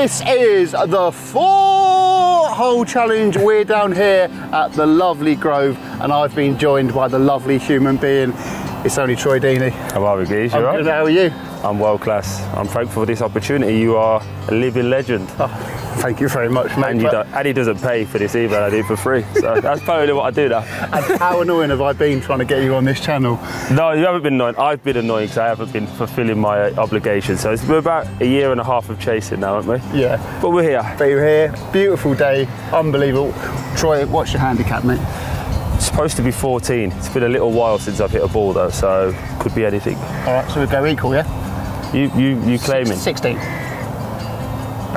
This is the four hole challenge. We're down here at the lovely Grove, and I've been joined by the lovely human being. It's only Troy Deeney. How are we, Geese? You I'm right? good, How are you? I'm world class. I'm thankful for this opportunity. You are a living legend. Oh, Thank you very much, mate. and, don't, and he doesn't pay for this either. I do for free. So that's probably what I do now. and how annoying have I been trying to get you on this channel? No, you haven't been annoying. I've been annoying because I haven't been fulfilling my uh, obligations. So it's been about a year and a half of chasing now, haven't we? Yeah. But we're here. But you're here, beautiful day, unbelievable. Troy, what's your handicap, mate? It's supposed to be 14. It's been a little while since I've hit a ball though, so could be anything. All right, so we go equal, yeah? You you you claiming? 16.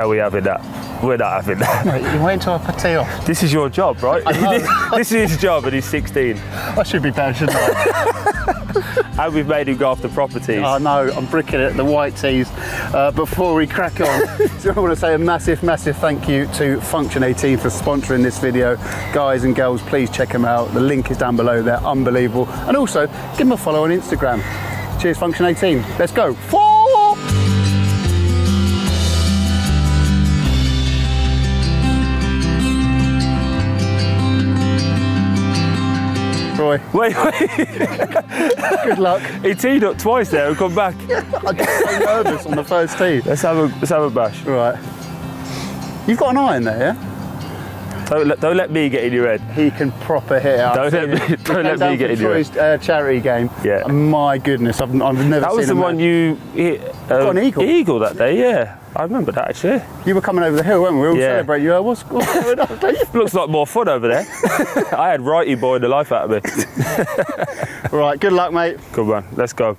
Are we having that? We're not having that. Mate, you wait until I tee off. This is your job, right? This is his job, and he's 16. I should be better, shouldn't I? And we've made him go after properties. I know, I'm bricking it, the white tees. Uh, before we crack on, so I want to say a massive, massive thank you to Function 18 for sponsoring this video. Guys and girls, please check them out. The link is down below, they're unbelievable. And also, give them a follow on Instagram. Cheers, Function 18. Let's go. Four! Roy, Wait, wait. good luck. he teed up twice there and come back. I got so nervous on the first tee. Let's have a let's have a bash. Right. You've got an eye in there, yeah? Don't let, don't let me get in your head. He can proper hit it. Don't let me- don't let me get in your Troy's uh, charity game. Yeah. My goodness, I've, I've never That was the one you hit. Uh, an eagle? Eagle that day, yeah. I remember that actually. You were coming over the hill, weren't we? We all Yeah. celebrating you. Uh, What's, what's going on? Looks like more fun over there. I had righty boy the life out of me. right, good luck, mate. Good one. Let's go.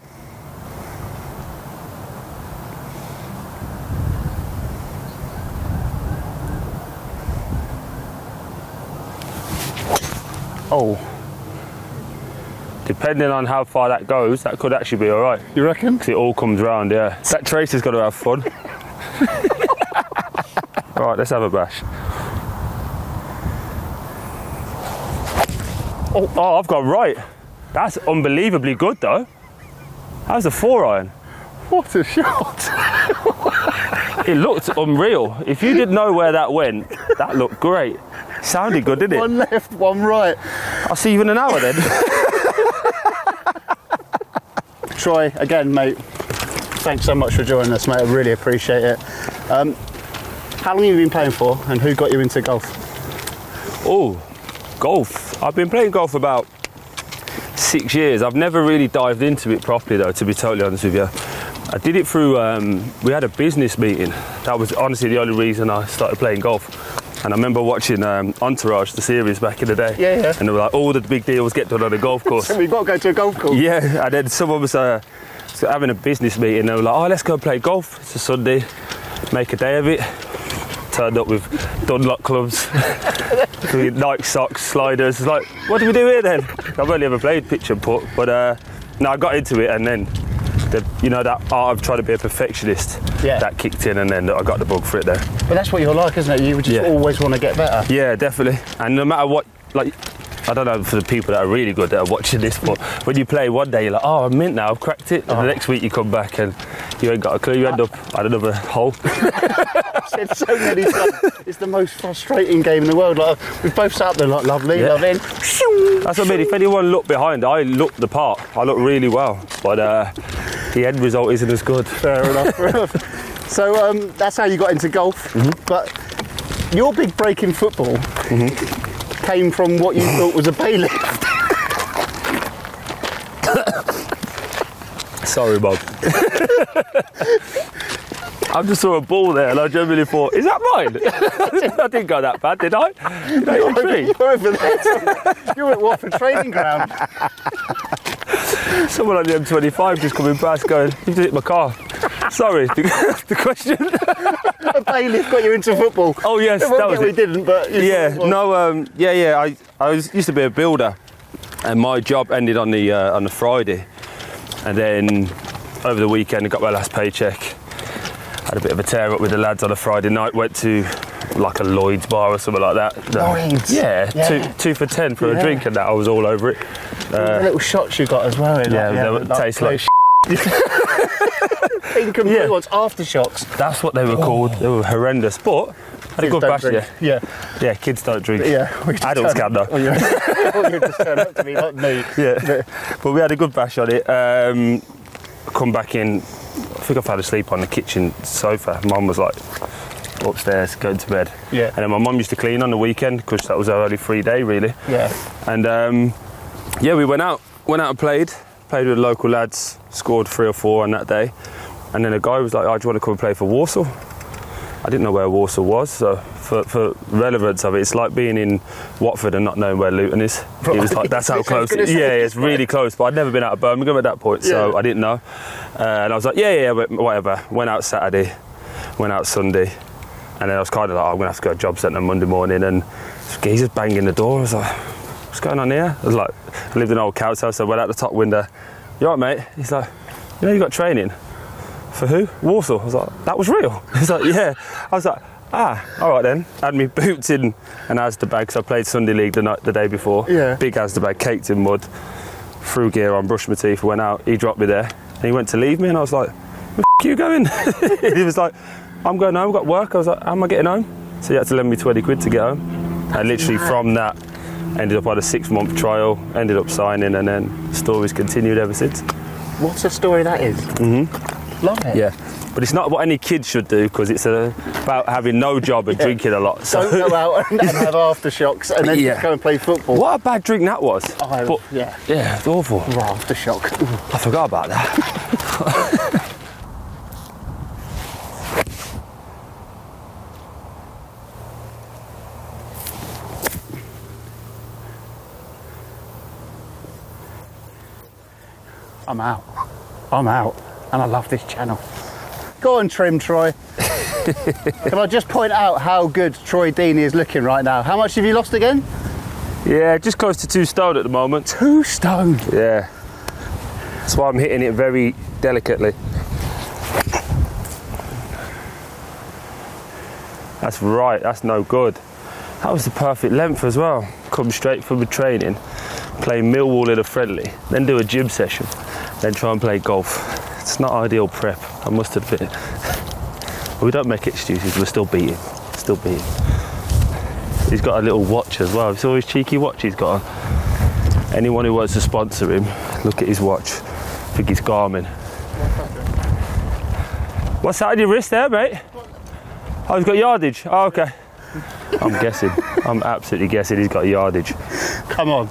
Oh, Depending on how far that goes, that could actually be all right. you reckon? 'Cause it all comes round, yeah. That Tracy's got to have fun. right, let's have a bash. Oh, oh, I've got right. That's unbelievably good, though. How's the four iron? What a shot. It looked unreal. If you didn't know where that went, that looked great. Sounded good, didn't it? one left, one right. I'll see you in an hour then. Troy, again, mate, thanks so much for joining us, mate. I really appreciate it. Um, how long have you been playing for and who got you into golf? Oh, golf. I've been playing golf about six years. I've never really dived into it properly, though, to be totally honest with you. I did it through, um, we had a business meeting. That was honestly the only reason I started playing golf. And I remember watching um, Entourage, the series back in the day. Yeah, yeah. And they were like, all the big deals get done on a golf course. We've got to go to a golf course. Yeah, and then someone was uh, having a business meeting. They were like, "Oh, let's go play golf. It's a Sunday. Make a day of it." Turned up with Dunlop clubs, Nike socks, sliders. It's like, what do we do here then? I've only ever played pitch and putt, but uh, no, I got into it, and then. The, you know that art of trying to be a perfectionist Yeah. that kicked in and then I got the bug for it there But that's what you're like, isn't it? You just Yeah. always want to get better. yeah, definitely. And no matter what, like, I don't know for the people that are really good that are watching this, but when you play one day, you're like, oh, I'm mint now, I've cracked it. And the next week you come back and you ain't got a clue. You end up at another hole. said so many times. It's the most frustrating game in the world. Like we've both sat there like lovely, Yeah. loving. That's what I mean. If anyone looked behind, I looked the part. I looked really well, but uh, the end result isn't as good. Fair enough. Fair enough. So um, that's how you got into golf. But your big break in football came from what you thought was a bailiff. Sorry, Bob. I just saw a ball there and I genuinely thought, is that mine? I didn't go that bad, did I? Did I hit a tree? You're over there. You're at Watford training ground. Someone on the M25 just coming past going, you've hit my car. Sorry, the, the question. A bailiff got you into football. Oh yes, Well, that was we it. didn't, but Yeah, no, um, yeah, yeah. I, I was used to be a builder, and my job ended on the uh, on the Friday, and then over the weekend I got my last paycheck. Had a bit of a tear up with the lads on a Friday night. Went to like a Lloyd's bar or something like that. Lloyd's? Yeah, Yeah. two two for ten for Yeah. a drink, and that I was all over it. the little shots you got as well. in, Yeah, like, they yeah, would like, taste blue like and Yeah. ones, aftershocks. That's what they were called. They were horrendous, but had a good bash. drink. Yeah, Yeah. Kids don't drink. Yeah. Adults can though. Oh. Oh, you just turn up to me, not me. Yeah, but we had a good bash on it. Um, come back in. I think I fell asleep on the kitchen sofa. Mum was like upstairs going to bed. Yeah. And then my mum used to clean on the weekend because that was our only free day really. Yeah. And um, yeah, we went out, went out and played. Played with local lads. Scored three or four on that day. And then a guy was like, "Oh, do you want to come and play for Walsall?" I didn't know where Walsall was, so for, for relevance of it, it's like being in Watford and not knowing where Luton is. It was like that's how That's what I was close. gonna. Yeah, it's really close. But I'd never been out of Birmingham at that point, so Yeah. I didn't know. Uh, and I was like, yeah, yeah, whatever. Went out Saturday, went out Sunday, and then I was kind of like, oh, I'm gonna have to go to job centre Monday morning, and geezer's banging the door. I was like, what's going on here? I was like, I lived in an old couch house, so I went out the top window. You all right, mate? He's like, you know, you got training. For who? Walsall. I was like, that was real. He's like, yeah. I was like, ah, all right then. Had me boots in an Asda bag, so I played Sunday League the night, the day before. Yeah. Big Asda bag, caked in mud. Threw gear on, brushed my teeth, went out. He dropped me there, and he went to leave me, and I was like, where the f- you going? he was like, I'm going home. I've got work. I was like, how am I getting home? So he had to lend me 20 quid to get home. and literally from that, ended up on a six month trial, ended up signing, and then stories continued ever since. What a story that is. Mm-hmm. Love it. Yeah. But it's not what any kid should do because it's uh, about having no job and drinking a lot. So Don't go out and, have aftershocks and then Yeah. just go and play football. what a bad drink that was. Oh, But yeah. yeah, it's awful. Oh, aftershock. I forgot about that. I'm out. I'm out. And I love this channel. Go on, trim Troy. Can I just point out how good Troy Deeney is looking right now? How much have you lost again? Yeah, just close to two stone at the moment. Two stone. Yeah. That's why I'm hitting it very delicately. That's right, that's no good. That was the perfect length as well. Come straight from the training, play Millwall in a friendly, then do a gym session, then try and play golf. It's not ideal prep, I must admit. We don't make excuses, we're still beating. Still beating. He's got a little watch as well. It's always cheeky watch he's got on. Anyone who wants to sponsor him, look at his watch. I think it's Garmin. What's that on your wrist there, mate? Oh, he's got yardage. Oh, okay. I'm guessing. I'm absolutely guessing he's got yardage. Come on.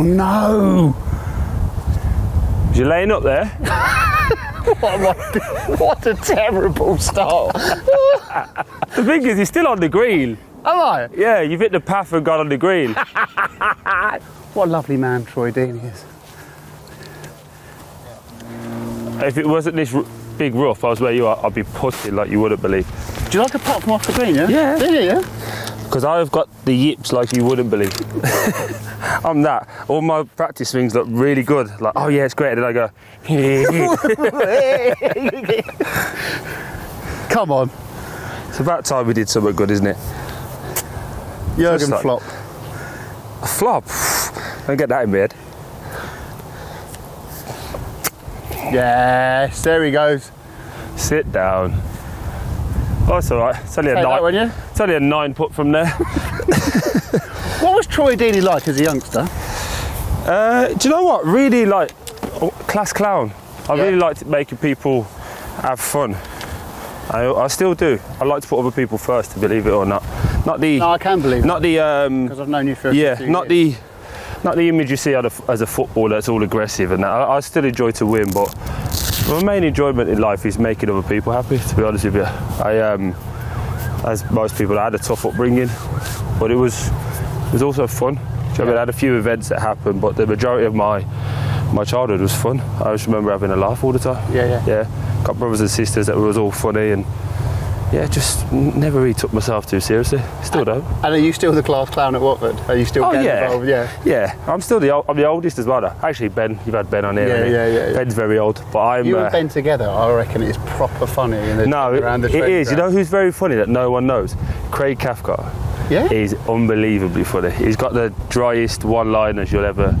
Oh no! Is you laying up there? What, a- what a terrible start. The thing is, you're still on the green. Am I? Yeah, you've hit the path and gone on the green. What a lovely man Troy Deeney is. if it wasn't this r- big rough, I was where you are, I'd be putting like you wouldn't believe. Do you like a pot from off the green, yeah? Yeah. Yeah, yeah, yeah. Because I've got the yips like you wouldn't believe. I'm that. All my practice swings look really good. Like, oh yeah, it's great. And then I go, Come on. it's about time we did something good, isn't it? Jurgen like- Flop. A flop. Don't get that in head. Yes, there he goes. Sit down. Oh, it's all right. It's only a Take nine. one, yeah? It's only a nine put from there. What was Troy Deeney like as a youngster? Uh, do you know what? Really like oh, class clown. I Yeah. really liked making people have fun. I, I still do. I like to put other people first, to believe it or not. Not the, No, I can believe it not the, um, because I've known you for a yeah, not years. the, not the image you see as a footballer that's all aggressive and that. I, I still enjoy to win, but my main enjoyment in life is making other people happy. To be honest with you, I um, as most people, I had a tough upbringing, but it was it was also fun. Do you know what I mean? I had a few events that happened, but the majority of my my childhood was fun. I just remember having a laugh all the time. Yeah, yeah. Yeah, got brothers and sisters that was all funny, and yeah, just never really took myself too seriously. Still don't. And are you still the class clown at Watford? Are you still Oh getting yeah. involved? Yeah. yeah. I'm still the ol- I'm the oldest as well. though. Actually, Ben, you've had Ben on here. Yeah, yeah, yeah, yeah. Ben's very old, but I'm. You uh, and Ben together, I reckon it's proper funny. In the, no, it, around the it is. You know ground. who's very funny that no one knows? Craig Cathcart. Yeah. He's unbelievably funny. He's got the driest one-liners you'll ever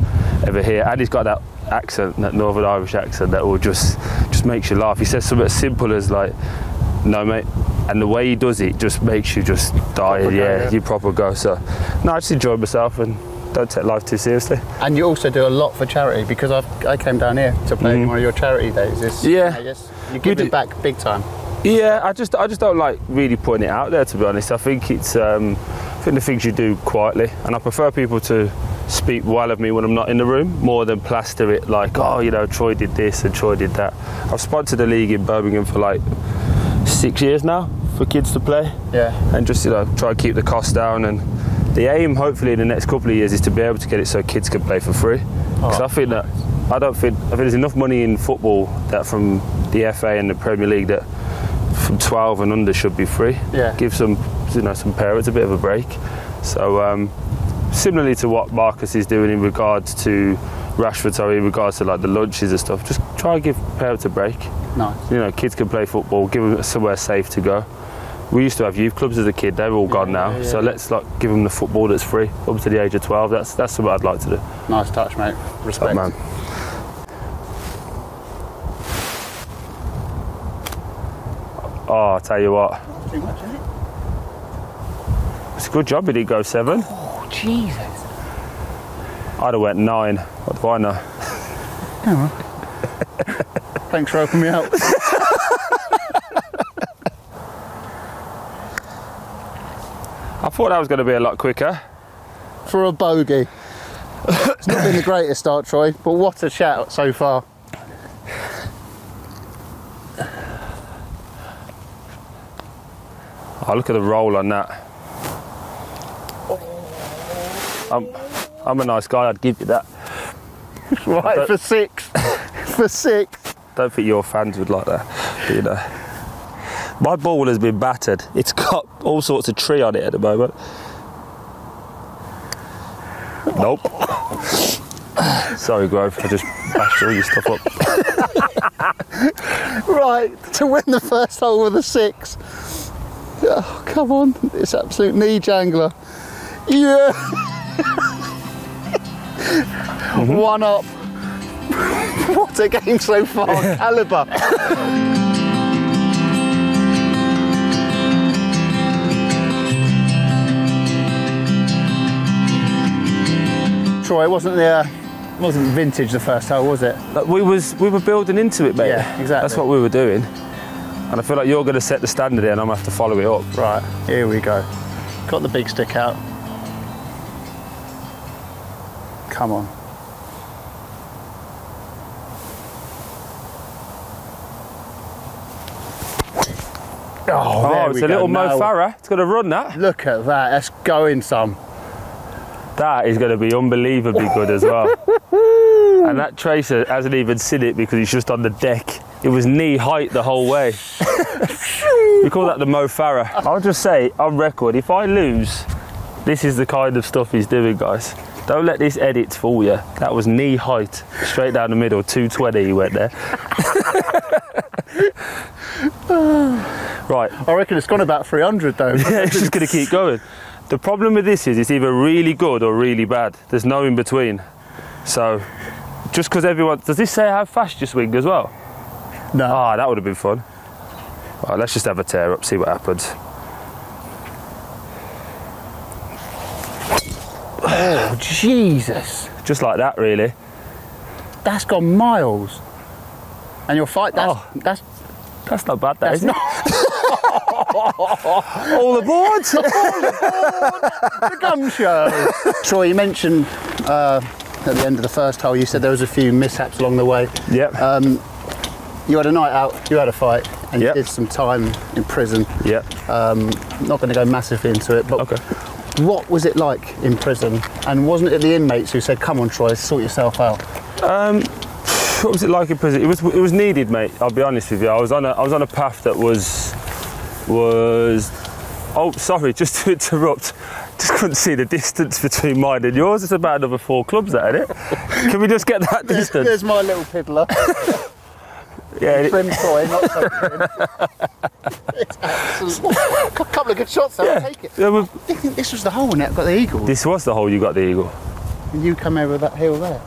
ever hear, and he's got that accent, that Northern Irish accent that will just just makes you laugh. He says something as simple as like, "No, mate," and the way he does it just makes you just die. Proper go, yeah, yeah. you proper go. So, no, I just enjoy myself and don't take life too seriously. And you also do a lot for charity because I've, I came down here to play one of your charity days. Mm-hmm. Yeah. I guess you're giving do- back big time. Yeah, I just I just don't like really putting it out there to be honest. I think it's um, I think the things you do quietly, and I prefer people to speak well of me when I'm not in the room more than plaster it like oh you know Troy did this and Troy did that. I've sponsored a league in Birmingham for like six years now for kids to play, Yeah. and just you know try and keep the cost down and. The aim, hopefully, in the next couple of years, is to be able to get it so kids can play for free. Because Oh, I think that I don't think I think there's enough money in football that from the FA and the Premier League that from 12 and under should be free. Yeah. Give some, you know, some parents a bit of a break. So, um, similarly to what Marcus is doing in regards to Rashford, sorry, in regards to like the lunches and stuff, just try and give parents a break. Nice. You know, kids can play football, give them somewhere safe to go. We used to have youth clubs as a kid; they're all gone now. yeah, So yeah. let's like give them the football that's free up to the age of 12. That's that's what I'd like to do. Nice touch, mate. Respect. man. Oh, I'll tell you what, Too much, isn't it? it's a good job he didn't go seven. Oh, Jesus. I'd have went nine. What do I know? Thanks for opening me up. I thought that was going to be a lot quicker. for a bogey. it's not been the greatest start, Troy, but what a shout so far. Oh, look at the roll on that. I'm, I'm a nice guy. I'd give you that. Right, for six. for six. Don't think your fans would like that. But, you know, my ball has been battered. It's got all sorts of tree on it at the moment. Nope. Sorry, Grove. I just bashed all your stuff up. Right, to win the first hole with a six. Oh, come on, it's absolute knee jangler. Yeah. Mm-hmm. One up. what a game so far, caliber. Troy, wasn't the uh, wasn't vintage the first hole, was it? Like, we was we were building into it, mate. Yeah, exactly. That's what we were doing. And I feel like you're going to set the standard here, and I'm going to have to follow it up. Right, here we go. Got the big stick out. Come on. Oh, there Oh, it's a go. little Mo Now- Farah. It's going to run that. Look at that. That's going some. That is going to be unbelievably good as well. and that tracer hasn't even seen it because he's just on the deck. It was knee height the whole way. we call that the Mo Farah. I'll just say on record, if I lose, this is the kind of stuff he's doing, guys. Don't let this edit fool you. That was knee height, straight down the middle, 220 he went there. right, I reckon it's gone about 300 though. yeah, it's just going to keep going. The problem with this is it's either really good or really bad. There's no in between. So, just because everyone does this say how fast you swing as well? no. Ah, that would have been fun. Right, let's just have a tear up, see what happens. Oh, Jesus. Just like that, really. That's gone miles. And your fight, that's, Oh. that's, That's not bad, that that's is not it? All aboard! the gun show. Troy, you mentioned uh, at the end of the first hole, you said there was a few mishaps along the way. yep. You had a night out, you had a fight, and Yep. you did some time in prison. yep. Um, not going to go massively into it, but Okay. what was it like in prison? And wasn't it the inmates who said, "Come on, Troy, sort yourself out"? What was it like in prison? It was it was needed, mate. I'll be honest with you. I was on a I was on a path that was was. Oh, sorry, just to interrupt. Just couldn't see the distance between mine and yours. It's about another four clubs, that, isn't it? Can we just get that There's, distance? there's my little piddler. Yeah, Trim toy, not so trim. a couple of good shots there, I'll take it. yeah, well, I think this was the hole and it got the eagle. this was the hole you got the eagle. And you come over that hill there.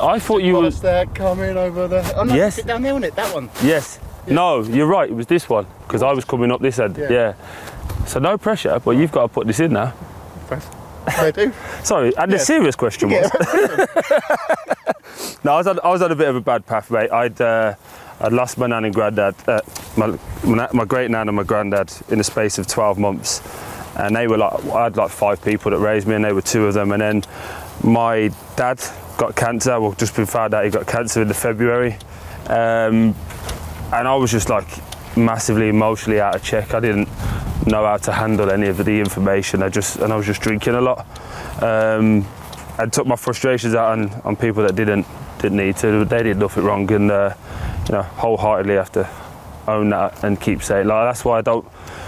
I thought you was. there, coming over there. Oh no, Yes. sit down there, wasn't it? That one. Yes. No, you're right. It was this one because I was coming up this end. Yeah. Yeah. So no pressure, but you've got to put this in now. I do. Sorry, and the serious question was. no, I was, on, I was on a bit of a bad path, mate. I'd uh, I'd lost my nan and granddad, uh, my, my my great nan and my granddad in the space of 12 months, and they were like I had like five people that raised me, and they were two of them, and then my dad got cancer. Well, just been found out he got cancer in the February, um, and I was just like massively emotionally out of check. I didn't know how to handle any of the information. I just and I was just drinking a lot. Um, I took my frustrations out on, on people that didn't didn't need to. They did nothing wrong, and uh, you know, wholeheartedly have to own that and keep saying like that's why I don't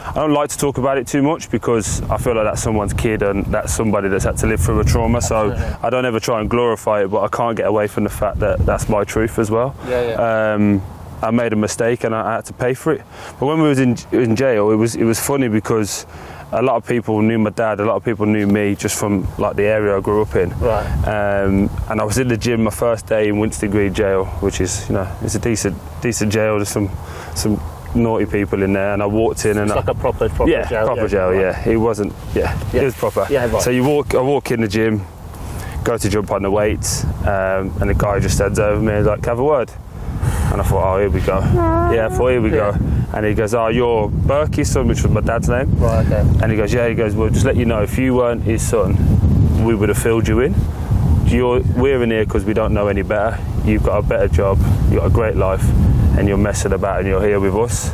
I don't like to talk about it too much because I feel like that's someone's kid and that's somebody that's had to live through a trauma. So I don't ever try and glorify it, but I can't get away from the fact that that's my truth as well. Yeah, yeah. Um, I made a mistake and I had to pay for it. But when we was in in jail, it was it was funny because a lot of people knew my dad, a lot of people knew me just from like the area I grew up in. Right. Um, and I was in the gym my first day in Winson Green Jail, which is you know it's a decent decent jail. There's some some naughty people in there, and I walked in and It's I, like a proper, proper yeah, jail. proper jail. right. Yeah, it wasn't. Yeah, Yeah. it was proper. Yeah, right. So you walk, I walk in the gym, go to jump on the weights, um, and the guy just stands over me and like, "Have a word." And I thought, "Oh, here we go." Yeah, I thought, "Here we Yeah. go." And he goes, "Oh, you're Berkey's son," which was my dad's name. Right, okay. And he goes, yeah. He goes, well, just let you know, if you weren't his son, we would have filled you in. You're, we're in here because we don't know any better. You've got a better job, you've got a great life, and you're messing about and you're here with us.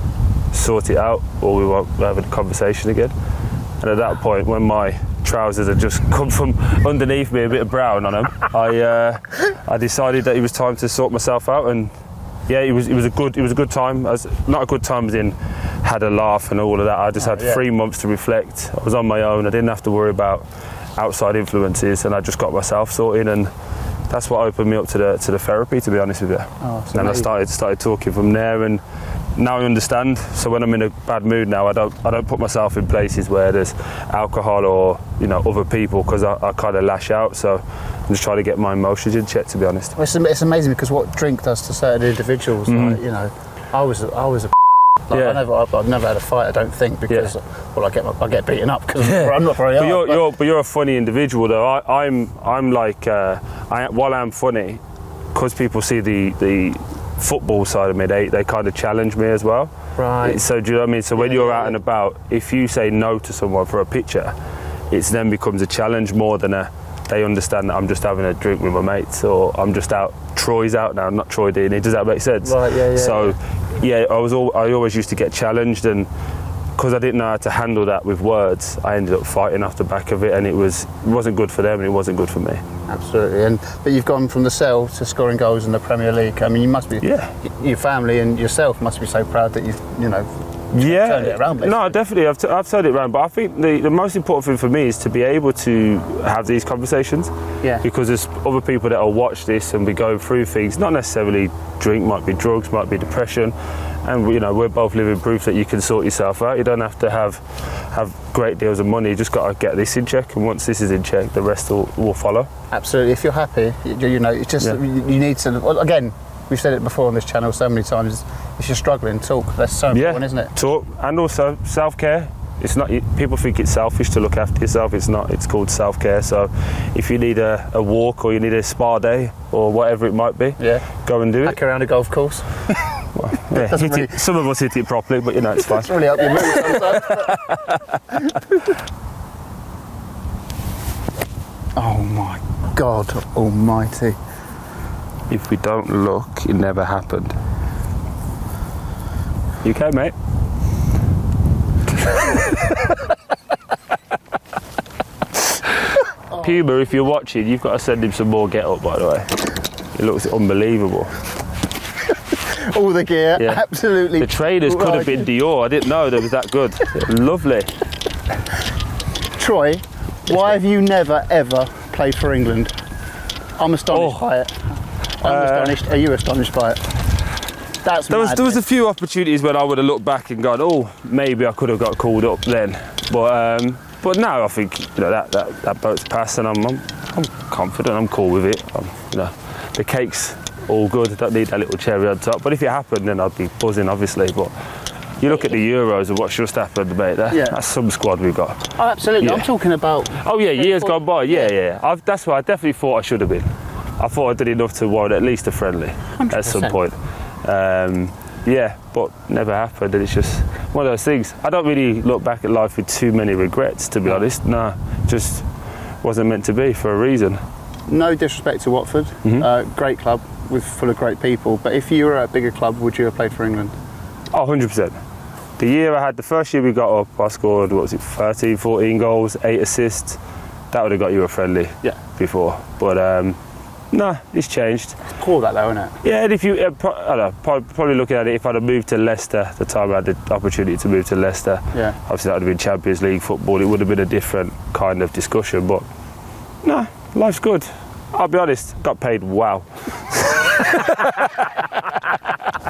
Sort it out, or we won't have a conversation again. And at that point, when my trousers had just come from underneath me, a bit of brown on them, I, uh, I decided that it was time to sort myself out and yeah, it was it was a good it was a good time. As not a good time as in had a laugh and all of that. I just oh, had yeah. three months to reflect. I was on my own. I didn't have to worry about outside influences, and I just got myself sorted. And that's what opened me up to the to the therapy. To be honest with you, Oh, and I started started talking from there. And now I understand. So when I'm in a bad mood now, I don't I don't put myself in places where there's alcohol or you know other people because I, I kind of lash out. So just trying to get my emotions in check. To be honest. Well, it's, it's amazing because what drink does to certain individuals, like, you know, I was, a- I was a. Like, Mm. Yeah. I never, I've, I've never had a fight. I don't think because, well, I get, my, I get beaten up because I'm not very But hard. you're, but- you're, but you're a funny individual, though. I, I'm, I'm like, uh, I, while I'm funny, because people see the, the football side of me, they, they kind of challenge me as well. Right. So do you know what I mean? So when Yeah, you're yeah, out and about, if you say no to someone for a picture, it then becomes a challenge more than a. They understand that I'm just having a drink with my mates, or I'm just out. Troy's out now, not Troy Deeney. Does that make sense? Right, yeah, yeah, So, yeah, I was. All, I always used to get challenged, and because I didn't know how to handle that with words, I ended up fighting off the back of it, and it was it wasn't good for them, and it wasn't good for me. Absolutely, and but you've gone from the cell to scoring goals in the Premier League. I mean, you must be, Yeah. your family and yourself must be so proud that you, you know, yeah, turned it around, basically. No, definitely, I've, t- I've turned it around. But I think the, the most important thing for me is to be able to have these conversations. Yeah. Because there's other people that will watch this and be going through things. Not necessarily drink, might be drugs, might be depression, and you know we're both living proof that you can sort yourself out. You don't have to have have great deals of money. You just got to get this in check, and once this is in check, the rest will, will follow. absolutely. If you're happy, you, you know, it's just Yeah. you, you need to. Again, we've said it before on this channel so many times. If you're struggling, talk. That's so important, isn't it? Talk and also self care. It's not. People think it's selfish to look after yourself. It's not. It's called self care. So, if you need a, a walk or you need a spa day or whatever it might be, Yeah. go and do it. Back around a golf course. Yeah, doesn't it. Some of us hit it properly, but you know it's fine. It's really help you move sometimes. oh my God Almighty! if we don't look, it never happened. You okay, mate? Puma, if you're watching, you've got to send him some more get up, by the way. It looks unbelievable. all the gear, Yeah. absolutely. The trainers could have been Dior. I didn't know they was that good. Lovely. Troy, why have you never ever played for England? I'm astonished Oh. by it. I'm Uh, astonished. Are you astonished by it? That's There was there was a few opportunities when I would have looked back and gone, oh, maybe I could have got called up then. But um, but now I think you know that that, that boat's passed and I'm, I'm I'm confident. I'm cool with it. I'm, you know, the cake's all good. I Don't need that little cherry on top. But if it happened, then I'd be buzzing, obviously. But you look at the Euros and what's just happened, mate. That, Yeah. That's some squad we've got. Oh, absolutely. I'm talking about. Oh yeah, years gone by. Yeah, yeah. I've, that's why I definitely thought I should have been. I thought I did enough to warrant at least a friendly at some point. Um, yeah, but never happened. And it's just one of those things. I don't really look back at life with too many regrets, to be honest. No, just wasn't meant to be for a reason. No disrespect to Watford, Mm-hmm. uh, great club with full of great people. But if you were at a bigger club, would you have played for England? Oh, 100%. The year I had, the first year we got up, I scored, what was it, 13, 14 goals, 8 assists. That would have got you a friendly Yeah. before. But um, no, it's changed. It's Call that though, innit? Yeah, and if you, uh, pro- I don't know, pro- probably looking at it, if I'd have moved to Leicester, the time I had the opportunity to move to Leicester, Yeah. obviously that would have been Champions League football. It would have been a different kind of discussion. But no, life's good. I'll be honest, got paid wow.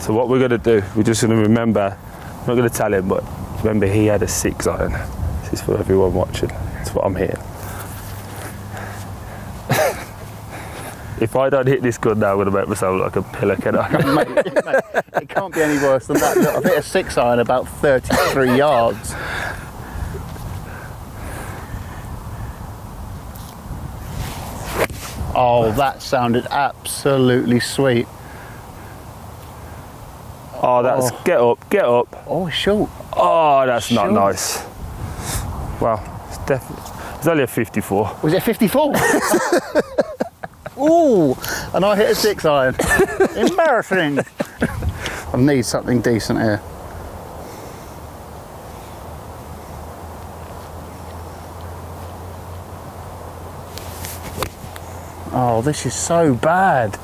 so what we're gonna do? We're just gonna remember. I'm not gonna tell him, but remember he had a six iron. This is for everyone watching. That's what I'm hearing. If I don't hit this gun now, I'm gonna make myself like a pillar, can I? mate, mate, it can't be any worse than that. Look, I've hit a six iron about 33 yards. Oh, that sounded absolutely sweet. Oh, that's Oh. get up, get up. Oh, short. Oh, that's not nice. Well, it's definitely. It's only a 54. Was it 54? Ooh, and I hit a six iron. Embarrassing. I need something decent here. Oh, this is so bad.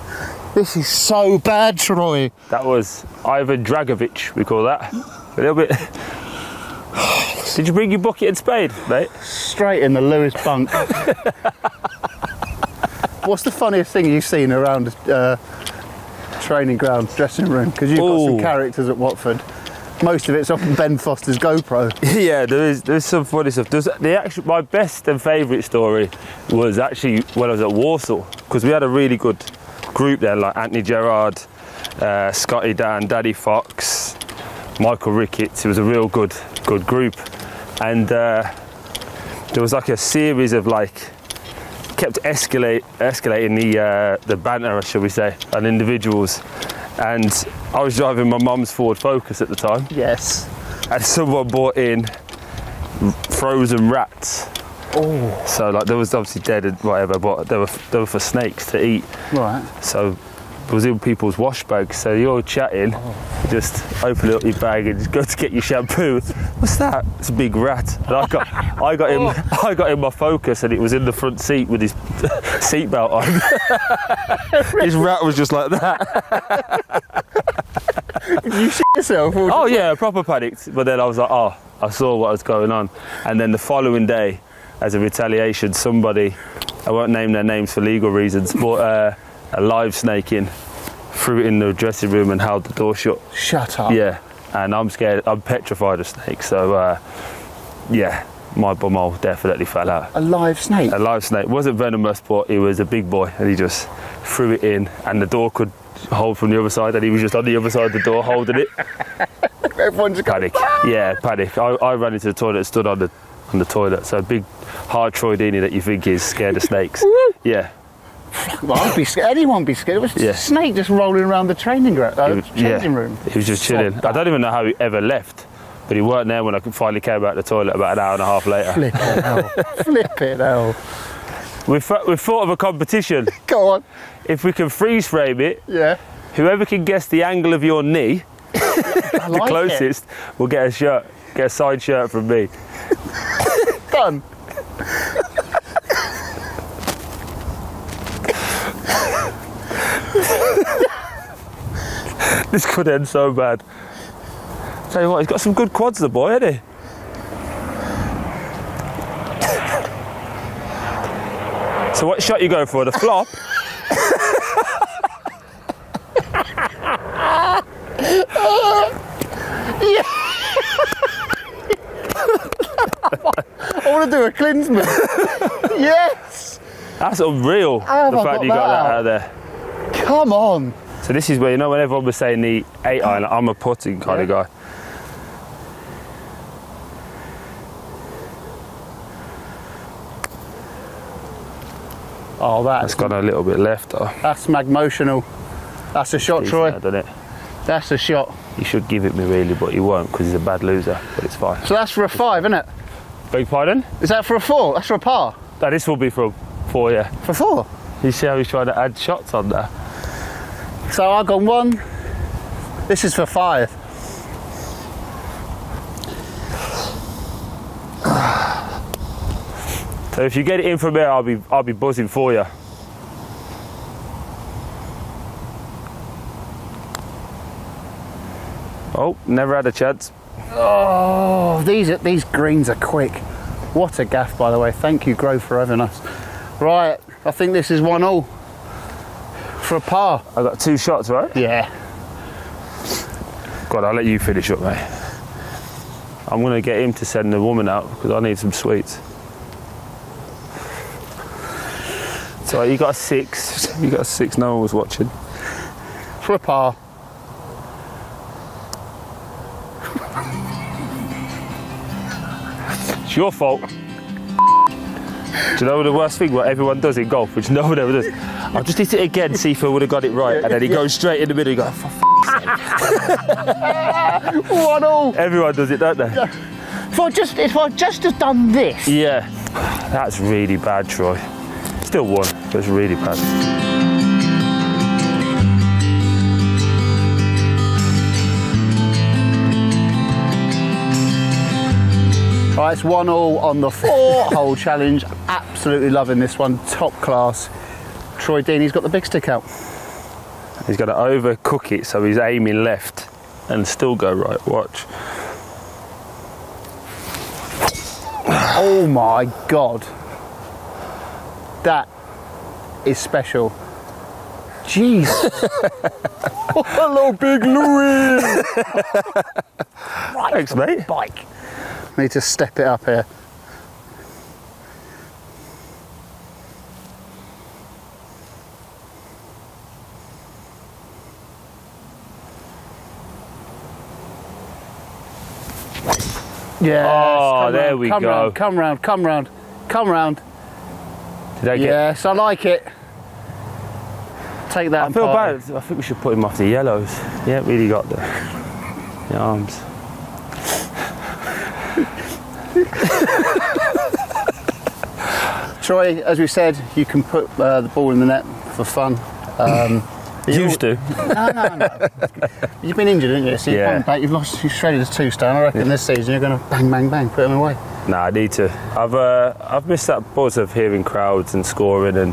This is so bad, Troy. That was Ivan Dragovic, we call that. A little bit. Did you bring your bucket and spade, mate? Straight in the Lewis bunk. What's the funniest thing you've seen around uh, training ground, dressing room? Because you've got some characters at Watford. Most of it's off Ben Foster's GoPro. yeah, there is there's some funny stuff. There's the actual my best and favourite story was actually when I was at Walsall because we had a really good group there, like Anthony Gerrard, uh, Scotty Dann, Danny Fox, Michael Ricketts. It was a real good good group, and uh, there was like a series of like kept escalate escalating the uh, the banter, shall we say, on individuals. And I was driving my mum's Ford Focus at the time, Yes. and someone brought in frozen rats. Oh, So like there was obviously dead and whatever, but they were they were for snakes to eat. right. So in people's wash bags. So you're chatting, you just open up your bag and just go to get your shampoo. What's that? It's a big rat. And I got I got him I got him my focus and it was in the front seat with his seatbelt on. his rat was just like that. You shit yourself. Oh yeah, proper panicked. But then I was like, oh, I saw what was going on. And then the following day, as a retaliation, somebody, I won't name their names for legal reasons, but. uh, a live snake in, threw it in the dressing room and held the door shut. Shut up. Yeah, and I'm scared. I'm petrified of snakes. So uh, yeah, my bumhole definitely fell out. A live snake. A live snake wasn't venomous, but it was a big boy, and he just threw it in, and the door could hold from the other side, and he was just on the other side of the door holding it. Everyone's going, Panic. Yeah, panic. I, I ran into the toilet, stood on the on the toilet. So a big, hard Troy Deeney that you think is scared of snakes. yeah, well, I'd be scared. Anyone be scared. It was Yeah. a snake just rolling around the training, gra- uh, He was- changing yeah. room. he was just chilling. I don't even know how he ever left, but he weren't there when I finally came out the toilet about an hour and a half later. Flip it hell. Flip it hell. We've we've thought of a competition. Go on. If we can freeze frame it, Yeah. whoever can guess the angle of your knee, I the like closest, will get a shirt, get a side shirt from me. It. Done. this could end so bad. Tell you what, he's got some good quads, the boy, hasn't he? so what shot you go for? The flop? I want to do a Klinsmann. yes. That's unreal. The fact got you got that that out? out of there. Come on. So this is where you know when everyone was saying the eight iron, I'm a putting kind of guy. Oh, That's that's gone a little bit left though. that's magmotional. That's a shot, Troy. Hasn't it? That's a shot. He should give it me really, but he won't because he's a bad loser. But it's fine. So that's for a five, isn't it? Beg pardon? Is that for a four? That's for a par. That this will be from four, yeah. For four. You see how he's trying to add shots on there? So I've gone one. This is for five. So if you get it in from there, I'll be I'll be buzzing for you. Oh, never had a chance. Oh, these are, these greens are quick. What a gaff, by the way. Thank you, Grove, for having us. Right, I think this is one all for a par. I got two shots, right? Yeah. God, I'll let you finish up, mate. I'm gonna get him to send the woman out because I need some sweets. So you got a six. You got a six. No one was watching. For a par. It's your fault. Do you know the worst thing? What everyone does in golf, which no one ever does. I'll just hit it again, see if I would have got it right, and then he goes straight in the middle. You go, "For f-" One all. everyone does it, don't they? If I just if I just have done this. Yeah, that's really bad, Troy. Still one, but it's really bad. Right, it's one all on the four hole challenge. Absolutely loving this one. Top class. Troy Dean, he's got the big stick out. He's got to overcook it so he's aiming left and still go right. Watch. Oh my god. That is special. Jeez. Hello, Big Louis. right, Thanks, mate. bike. Need to step it up here. Yeah. Oh, there we come go. Round, come round, come round, come round. Did I get? Yes, I like it. Take that. I feel bad. I think we should put him off the yellows. Yeah, really got the, the arms. Troy, as we said, you can put uh, the ball in the net for fun. Um, you- Used to. No, no, no. You've been injured, haven't you? So you've Yeah. gone back. You've lost. You've shredded a two stone. I reckon this season you're going to bang, bang, bang, put them away. Nah, I need to. I've uh, I've missed that buzz of hearing crowds and scoring and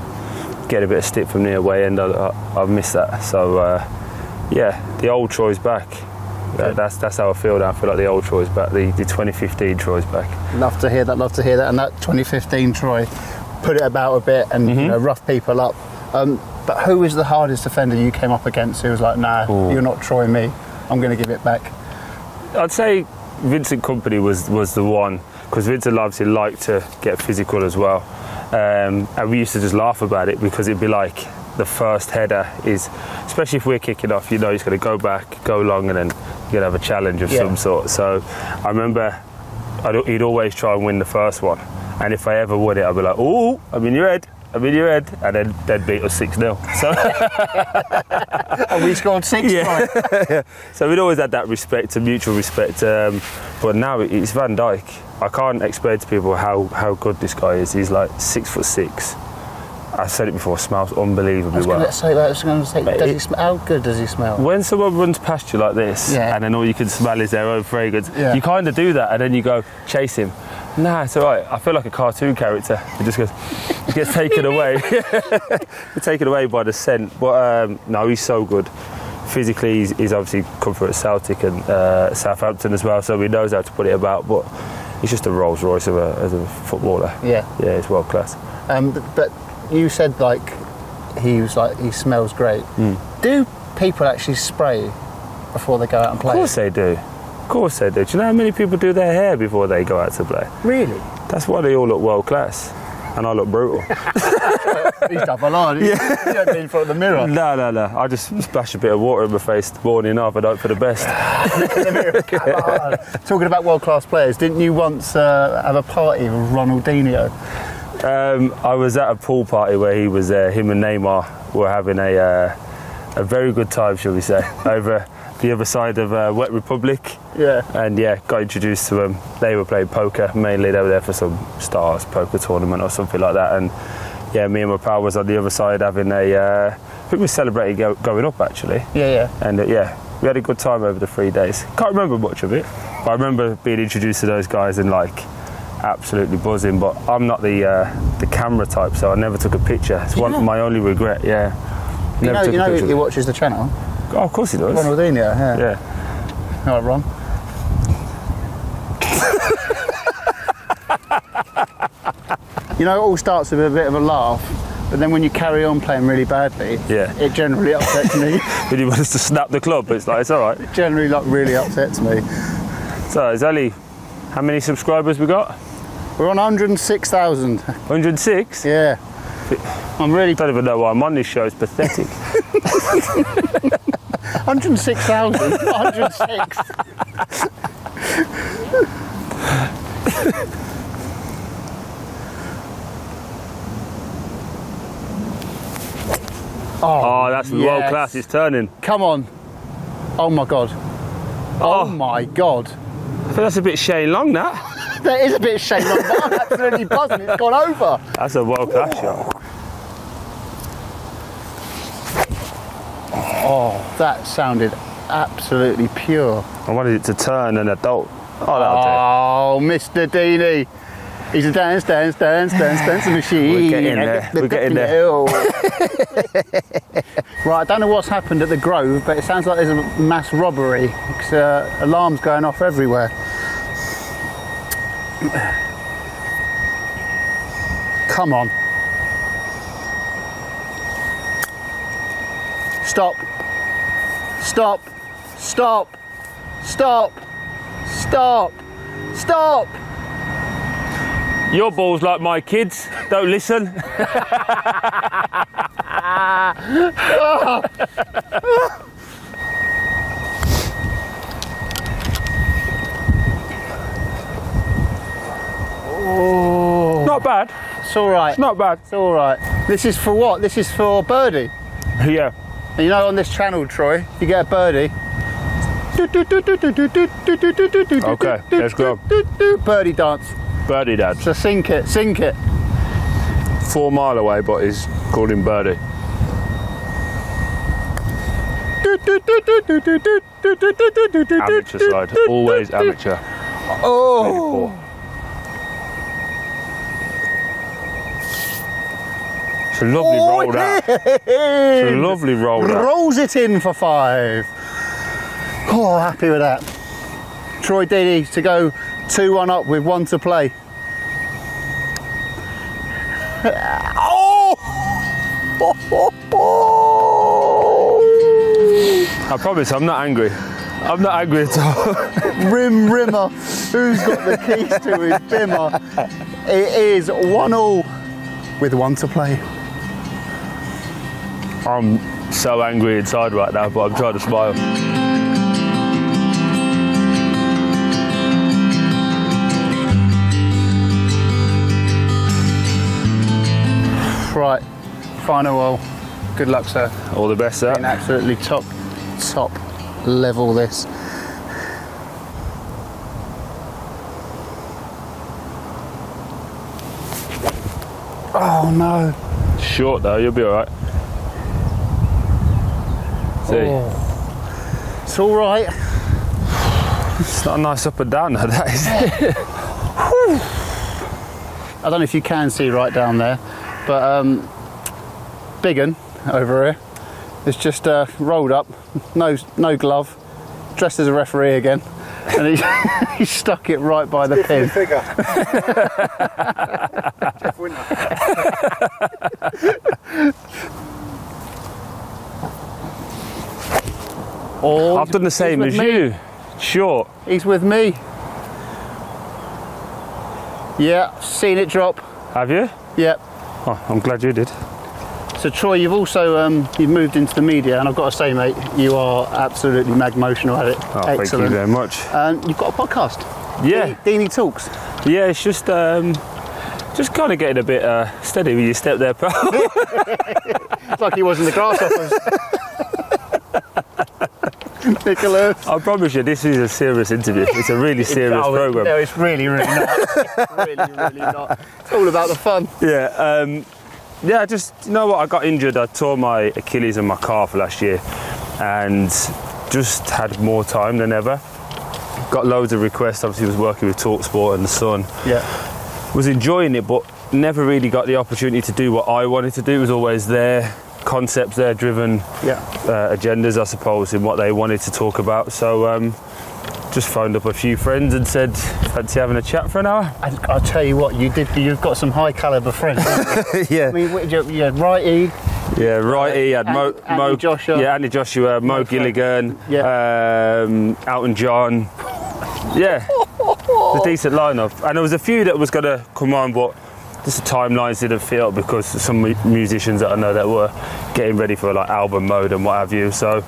get a bit of stick from the away end. I, I, I've missed that. So uh, yeah, the old Troy's back. That, that's that's how I feel now. I feel like the old Troy's back. The, the 2015 Troy's back. Love to hear that. Love to hear that. And that 2015 Troy put it about a bit and Mm-hmm. you know, rough people up. Um, but who was the hardest defender you came up against? Who was like, Nah, Ooh. you're not Troy me. I'm going to give it back. I'd say Vincent Kompany was was the one because Vincent loves obviously liked to get physical as well, um, and we used to just laugh about it because it'd be like the first header is, especially if we're kicking off, you know, he's going to go back, go long, and then you're going to have a challenge of Yeah. some sort. So I remember I'd, he'd always try and win the first one, and if I ever won it, I'd be like, "Oh, I'm in your head." I'm in your head, and then they'd beat us 6 0. So, And we scored six. Yeah. So we'd always had that respect, a mutual respect. Um, but now it's Van Dijk. I can't explain to people how, how good this guy is. He's like six foot six. I said it before. Smells I unbelievably was well. to say that. I was going to say, does it- he sm- how good does he smell? When someone runs past you like this, Yeah. and then all you can smell is their own fragrance, Yeah. you kind of do that, and then you go chase him. Nah, it's all right. I feel like a cartoon character. It just goes, it gets taken away. You're taken away by the scent. But um, no, he's so good. physically, he's, he's obviously come at Celtic and uh, Southampton as well, so he knows how to put it about. But he's just a Rolls Royce of a, as a footballer. Yeah. Yeah, he's world class. Um, but, but you said like he was like he smells great. Hmm. Do people actually spray before they go out and play? Of course they do. Of course they do. Do you know how many people do their hair before they go out to play? Really? That's why they all look world class. And I look brutal. He's double on. Yeah. You don't mean in front of the mirror. no, no, no. I just splash a bit of water in my face morning up and hope for the best. Talking about world class players, didn't you once uh, have a party with Ronaldinho? Um, I was at a pool party where he was there. Him and Neymar were having a uh, a very good time, shall we say, over the other side of uh, Wet Republic. Yeah. And yeah, got introduced to them. They were playing poker mainly. They were there for some stars poker tournament or something like that. And yeah, me and my pal was on the other side having a. Uh, I think we celebrated go- going up actually. Yeah, yeah. And uh, yeah, we had a good time over the three days. Can't remember much of it, but I remember being introduced to those guys and like absolutely buzzing. But I'm not the uh, the camera type, so I never took a picture. It's one Yeah. my only regret. Yeah, You never know, you know he watches the channel. oh, of course he does. Ronaldinho, yeah. Yeah, No, Ron. you know, it all starts with a bit of a laugh, but then when you carry on playing really badly, Yeah. it generally upsets me. did he want us to snap the club? It's like it's all right. It generally, like, really upsets me. So it's only how many subscribers we got? We're on 106,000. 106. Yeah. I'm really Don't even know why I'm on this show. It's pathetic. 106,000. 106. oh, that's yes. world class. It's turning. Come on. Oh my god. Oh, Oh. my god. I think that's a bit Shane Long. That. That is a bit of shame, but I'm absolutely buzzing. It's gone over. That's a world class shot. Oh, that sounded absolutely pure. I wanted it to turn an adult. Oh. Oh, Mr. Deeney. He's a dance, dance, dance, dance, dance machine. We're getting there. We're getting there. right, I don't know what's happened at the Grove, but it sounds like there's a mass robbery. Because, uh, alarms going off everywhere. Come on. Stop. Stop. Stop. Stop. Stop. Stop. Your ball's like my kids. Don't listen. Oh. Oh. Not bad. It's all right. It's not bad. It's all right. This is for what? This is for birdie. Yeah. You know, on this channel, Troy, you get a birdie. Okay, let's go. Birdie dance. Birdie dance. So sink it, sink it. Four mile away, but he's called him Birdie. Amateur side. Always amateur. Oh. It's a lovely Oh, roll that. It's a lovely roll that. Rolls it in for five. Oh, happy with that. Troy Deeney to go 2 1 up with one to play. Oh! I promise I'm not angry. I'm not angry at all. Oh. Rim Rimmer, who's got the keys to his bimmer? It is 1 all with one to play. I'm so angry inside right now, but I'm trying to smile. Right, final hole. Good luck, sir. All the best, sir. Been absolutely top, top level this. Oh no. Short though, you'll be alright. See, Oh. It's all right. it's not a nice up and down though, that is. I don't know if you can see right down there, but um, Biggin over here, is just uh, rolled up, no no glove, dressed as a referee again, and he, he stuck it right by the pin. figure. Jeff Winter. Oh, I've done the same as me. you. Short. He's with me. Yeah, seen it drop. Have you? Yep. Oh, I'm glad you did. So Troy, you've also um, you've moved into the media, and I've got to say, mate, you are absolutely magmotional at it. Oh, thank you very much. And you've got a podcast. Yeah, De- Deeney Talks. yeah. It's just, um, just kind of getting a bit uh, steady with your step there, pal. It's like he was in the grasshoppers. Nicholas. I promise you, this is a serious interview. It's a really serious Oh, program. No, it's really, really not. It's really, really not. It's all about the fun. Yeah, um, yeah. Just you know what? I got injured. I tore my Achilles and my calf last year, and just had more time than ever. Got loads of requests. Obviously, was working with Talksport and the Sun. Yeah. Was enjoying it, but never really got the opportunity to do what I wanted to do. It was always their concepts, their driven Yeah. uh, agendas, I suppose, in what they wanted to talk about. So. Um, just phoned up a few friends and said, "Fancy having a chat for an hour?" And I'll tell you what, you did. You've got some high caliber friends. yeah. I mean, you, you had Wrighty. Yeah, right. He had Mo, Andy- Mo Andy Joshua. Yeah, Andy Joshua, Mo. Gilligan, um, Elton John. Yeah, a decent lineup. And there was a few that was going to come on, but just the timelines didn't fit up because some musicians that I know that were getting ready for like album mode and what have you. So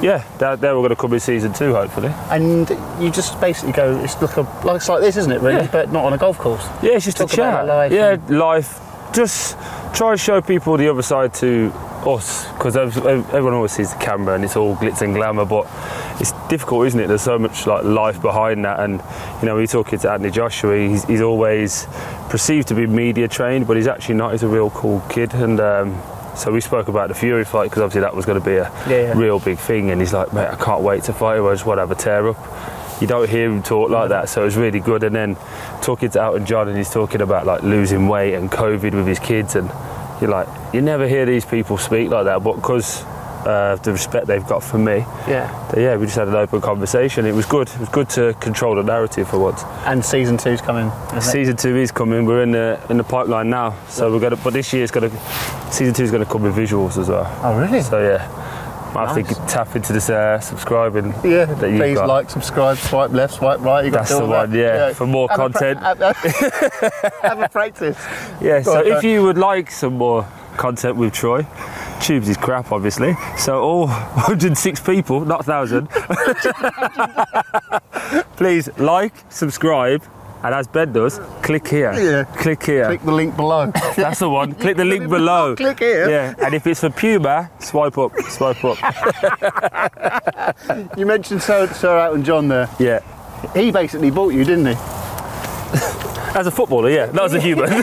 yeah, they, they were going to come in season two, hopefully. And you just basically go, it's like, a, like, it's like this, isn't it, really? Yeah. But not on a golf course. Yeah, it's just Talk a chat. about life yeah, and- life. Just try and show people the other side to us because everyone always sees the camera and it's all glitz and glamour, but it's difficult, isn't it? There's so much like life behind that, and you know, we talking to Anthony Joshua. He's, he's always perceived to be media trained, but he's actually not. He's a real cool kid, and. Um, so we spoke about the Fury fight because obviously that was going to be a Yeah, yeah. real big thing, and he's like, "Mate, I can't wait to fight him. I just want to have a tear up." You don't hear him talk like that, so it was really good. And then talking to Elton John, and he's talking about like losing weight and COVID with his kids, and you're like, you never hear these people speak like that, but because uh, the respect they've got for me, Yeah. but yeah, we just had an open conversation. It was good. It was good to control the narrative for once. And season two's coming. isn't it? Season two is coming. We're in the in the pipeline now, so we're gonna. But this year's gonna. Season two is gonna come with visuals as well. Oh, really? So yeah, to Nice. tap into this uh, subscribing. Yeah, please got. like, subscribe, swipe left, swipe right. You got That's to do the one, that. yeah, for more Have a pra- content. have, a- practice. Yeah. Go So on, if you would like some more content with Troy, Tubes is crap, obviously. So all 106 people, not 1,000. Please like, subscribe, and as Ben does, click here. Yeah. Click here. Click the link below. That's the one. Click the link below. Click here. Yeah, and if it's for Puma, swipe up, swipe up. You mentioned Sir, Sir Elton John there. Yeah. He basically bought you, didn't he? As a footballer, yeah, not as a human.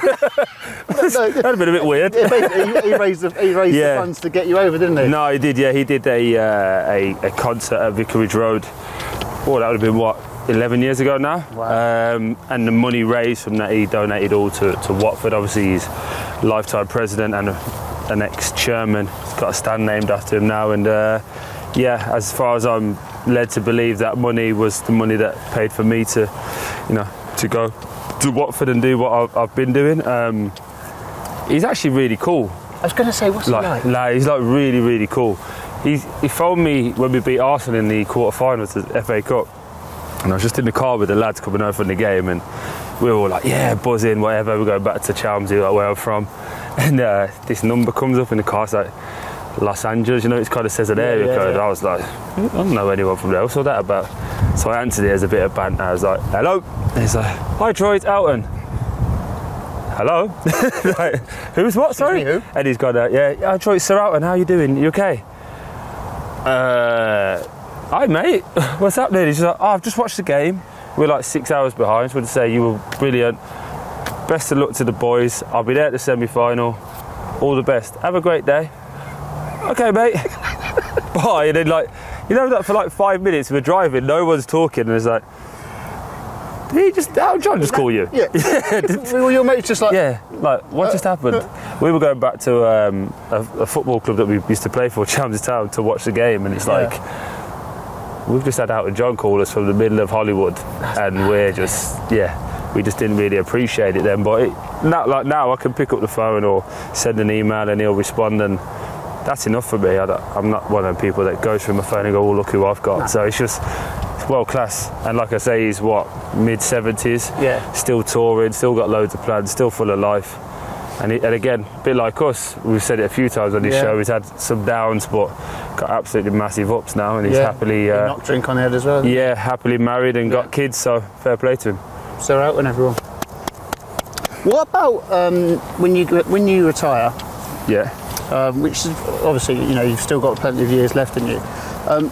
No, That'd have been a bit weird. yeah, he, he raised, the, he raised Yeah. the funds to get you over, didn't he? No, he did. Yeah, he did a uh, a, a concert at Vicarage Road. Oh, that would have been what 11 years ago now. Wow. Um, and the money raised from that, he donated all to, to Watford. Obviously, he's lifetime president and a, an ex-chairman. He's got a stand named after him now. And uh, yeah, as far as I'm led to believe, that money was the money that paid for me to, you know, to go to Watford and do what I've, I've been doing. Um, he's actually really cool. I was going to say, what's he Like, like? like, he's like really, really cool. He's, he phoned me when we beat Arsenal in the quarter-finals of the FA Cup, and I was just in the car with the lads coming over from the game, and we were all like, "Yeah, buzzing, whatever." We're going back to Chelmsford, like where I'm from, and uh, this number comes up in the car. It's like Los Angeles, you know, it kind of says an area yeah, code. yeah. I was like, "I don't know anyone from there. What's all that about?" So I answered it as a bit of banter. I was like, "Hello," and he's like, "Hi, Troy, it's Elton." Hello, like, who's what? Sorry, who? and he's got a yeah. yeah Troy, it's Sir Elton. How you doing? You okay? Uh, hi mate. What's happening? He's like, oh, I've just watched the game. We're like six hours behind. Just want to say you were brilliant. Best of luck to the boys. I'll be there at the semi-final. All the best. Have a great day. Okay, mate. Bye. And then like, you know, that for like five minutes we're driving, no one's talking, and it's like, did he just? Elton John just call you? Yeah. well, your mate's just like, Yeah. Like, what just happened? we were going back to um, a, a football club that we used to play for, Chelmsford Town, to watch the game, and it's Yeah. like we've just had Elton John call us from the middle of Hollywood, and we're just yeah, we just didn't really appreciate it then. But it, now, like now, I can pick up the phone or send an email, and he'll respond, and that's enough for me. I don't, I'm not one of them people that goes through my phone and go, "Oh, look who I've got." So it's just it's world class, and like I say, he's what mid seventies, Yeah. still touring, still got loads of plans, still full of life. And, he, and again, a bit like us, we've said it a few times on this Yeah. show. He's had some downs, but got absolutely massive ups now, and he's happily, He uh, knocked drink on the head as well. yeah, happily married and Yeah. got kids. So fair play to him. So out and everyone. What about um, when you when you retire? Yeah, um, which is obviously you know you've still got plenty of years left in you. Um,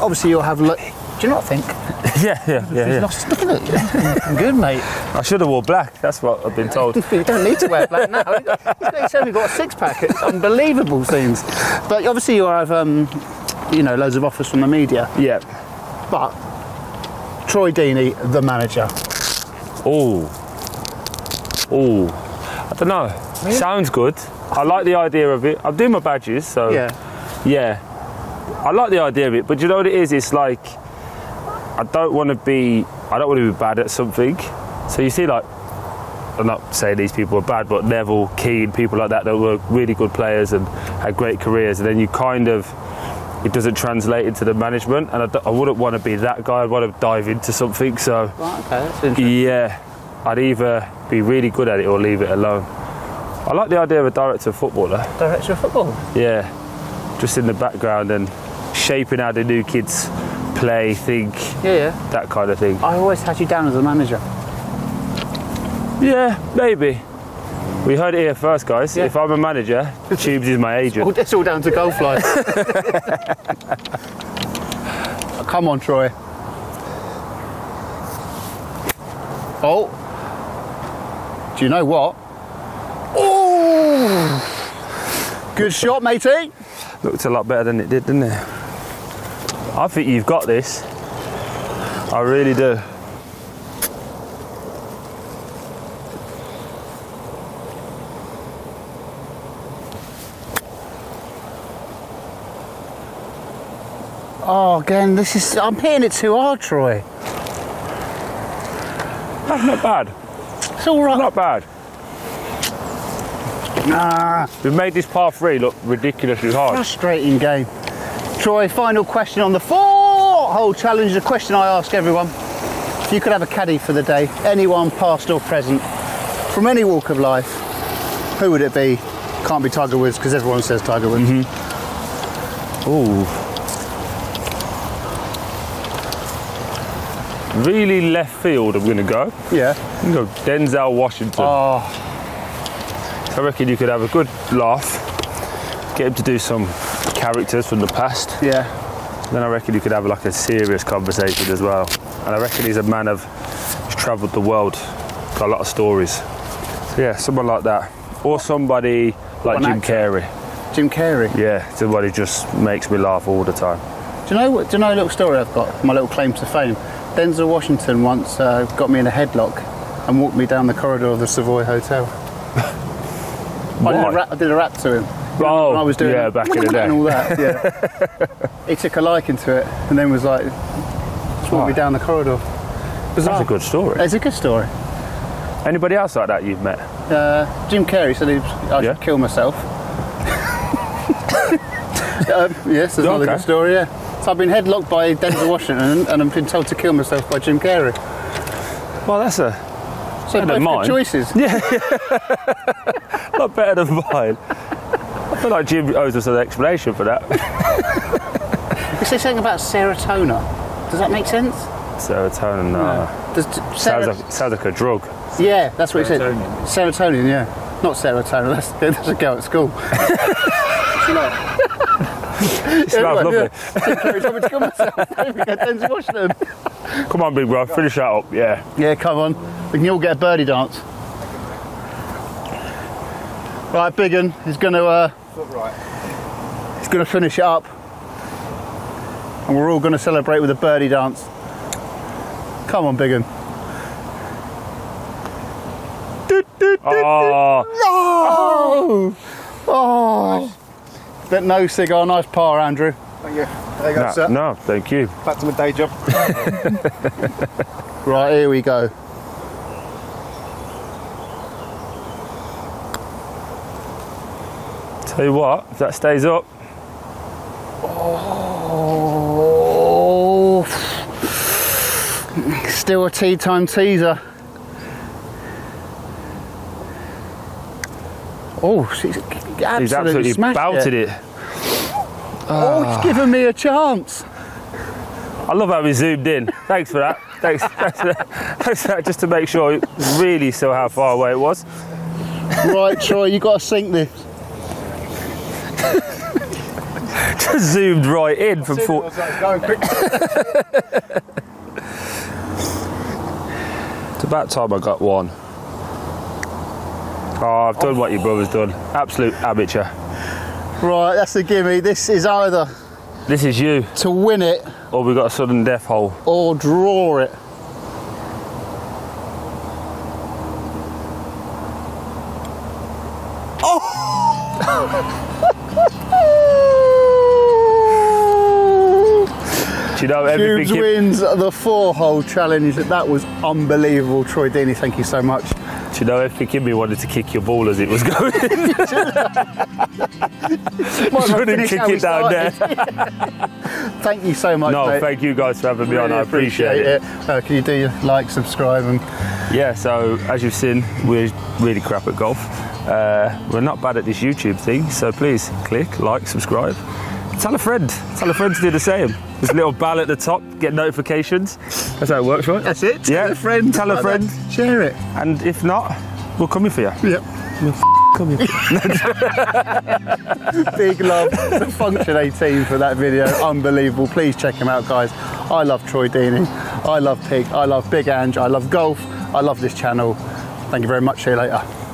obviously you'll have. Lo- do you not think? yeah, yeah, yeah. He's yeah. lost. Look at it. Good mate. I should have wore black. That's what I've been told. You don't need to wear black now. He's only got a six pack. It's unbelievable scenes. But obviously you'll have um, you know loads of offers from the media. yeah. But Troy Deeney, the manager. Oh, oh. I don't know. Sounds good. I like the idea of it. I'm doing my badges, so Yeah. yeah. I like the idea of it, but you know what it is? It's like I don't want to be. I don't want to be bad at something. So you see, like, I'm not saying these people are bad, but Neville, Keane, people like that that were really good players and had great careers, and then you kind of it doesn't translate into the management, and I, wouldn't want to be that guy. I'd want to dive into something. So Right, okay, yeah, I'd either be really good at it or leave it alone. I like the idea of a director of football, though. Director of football. Yeah, just in the background and shaping how the new kids play, think, Yeah, yeah. that kind of thing. I always had you down as a manager. Yeah, maybe. We heard it here first, guys. Yeah. If I'm a manager, Tubes is my agent. It's all down to Golf Life. Come on, Troy. Oh. Do you know what? Good shot, matey. Looked a lot better than it did, didn't it? I think you've got this. I really do. Oh, again, this is. I'm hitting it too hard, Troy. That's not bad. It's all right. Not bad. Nah, We've made this par three look ridiculously hard. frustrating game. Troy, final question on the four-hole challenge. The question I ask everyone: If you could have a caddy for the day, anyone, past or present, from any walk of life, who would it be? Can't be Tiger Woods because everyone says Tiger Woods. Mm-hmm. Ooh. Really left field, I'm going to go. Yeah. I'm going to go Denzel Washington. Oh, I reckon you could have a good laugh, get him to do some characters from the past. yeah. Then I reckon you could have like a serious conversation as well. And I reckon he's a man of, he's travelled the world, got a lot of stories. So yeah, someone like that. Or somebody like Jim actor. Carrey. Jim Carrey. Yeah, somebody just makes me laugh all the time. Do you know what? Do you know a little story I've got? My little claim to fame. Denzel Washington once uh, got me in a headlock and walked me down the corridor of the Savoy Hotel. I did, a rap, I did a rap to him. Oh, when I was doing yeah, back in the day. and all that. Yeah. he took a liking to it and then was like, just walked me down the corridor. That's a good story. It's a good story. Anybody else like that you've met? Uh, Jim Carrey said he, I Yeah? should kill myself. um, yes, there's another Okay. good story. Yeah. So I've been headlocked by Denzel Washington and I've been told to kill myself by Jim Carrey. Well, that's a So Better both than good mine. choices. lot better than mine. I feel like Jim owes us an explanation for that. You say something about serotonin. Does that make sense? Serotonin, no. Does Sounds like, sounds like a drug. yeah, that's what he said. Serotonin. Serotonin, yeah. Not serotonin, that's, that's a girl at school. It smells lovely. Jim Carrey to myself. There we go, Denzel Come on, big bro, finish that up. Yeah. Yeah, come on. We can all get a birdie dance. Right, Biggin is going to uh, he's going to finish it up, and we're all going to celebrate with a birdie dance. Come on, Biggin. Oh, Oh, no! Oh! But no cigar, nice par, Andrew. Thank you. There you go, No, sir. no, thank you. Back to my day job. Right, here we go. Tell you what, if that stays up, Oh, still a tea time teaser. Oh, she's absolutely, he's absolutely belted it. it. Oh, it's ah. given me a chance. I love how we zoomed in. Thanks for that. Thanks, thanks, for that. thanks for that, just to make sure really saw how far away it was. Right, Troy, you got to sink this. Just zoomed right in from four. It's about time I got one. Oh, I've done what your brother's done. Absolute amateur. Right, that's the gimme. This is either This is you, to win it or we've got a sudden death hole. or draw it. You know Tubes everything? wins the four-hole challenge. That was unbelievable. Troy Deeney, thank you so much. Do you know everything in me wanted to kick your ball as it was going? Not Couldn't kick it down there. thank you so much. No, mate. thank you guys for having me on. I appreciate, it. Uh, can you do your like, subscribe, and Yeah, so as you've seen, we're really crap at golf. Uh, we're not bad at this YouTube thing, so please click, like, subscribe. Tell a friend. Tell a friend to do the same. There's a little bell at the top, get notifications. That's how it works, right? that's it. Tell a friend. Tell a friend. that. Share it. And if not, we're coming for you. Yep. We're Coming. Big love to Function 18 for that video. Unbelievable. Please check him out, guys. I love Troy Deeney. I love Pig. I love Big Ange. I love golf. I love this channel. Thank you very much. See you later.